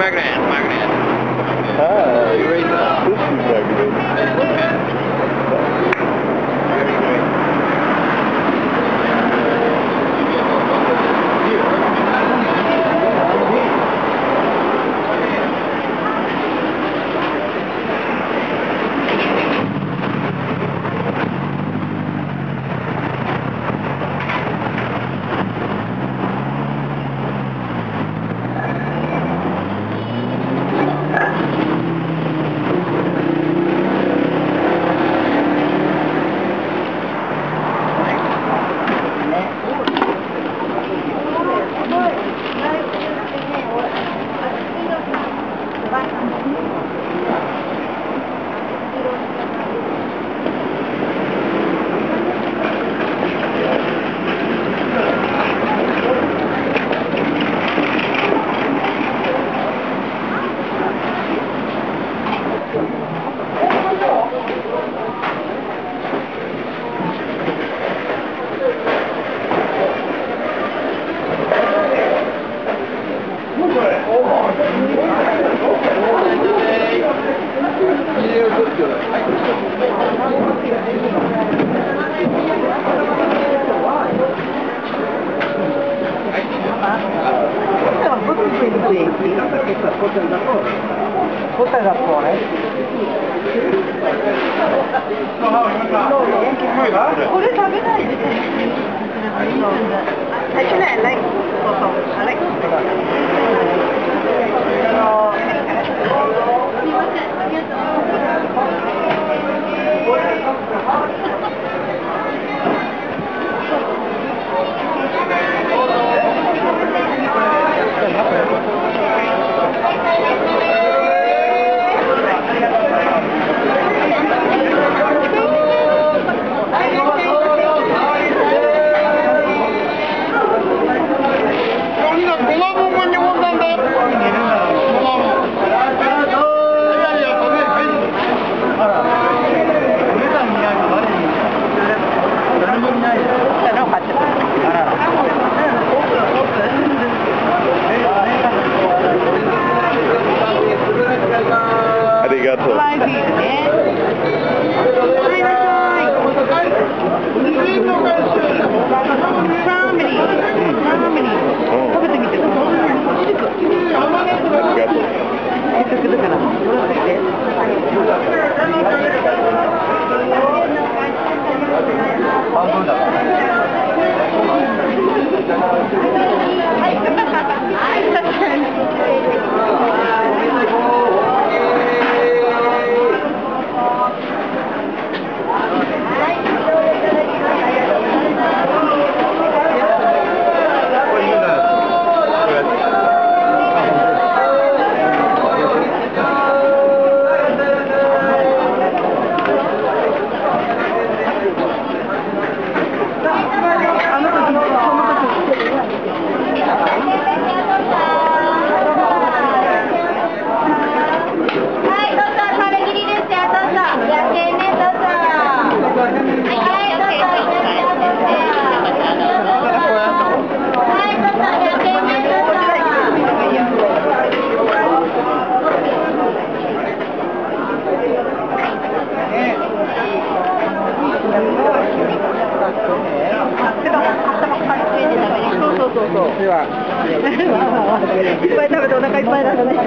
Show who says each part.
Speaker 1: my grand. これ食べないで。
Speaker 2: こんにちは。
Speaker 3: いっぱい食べてお腹いっぱいだとね。
Speaker 2: ね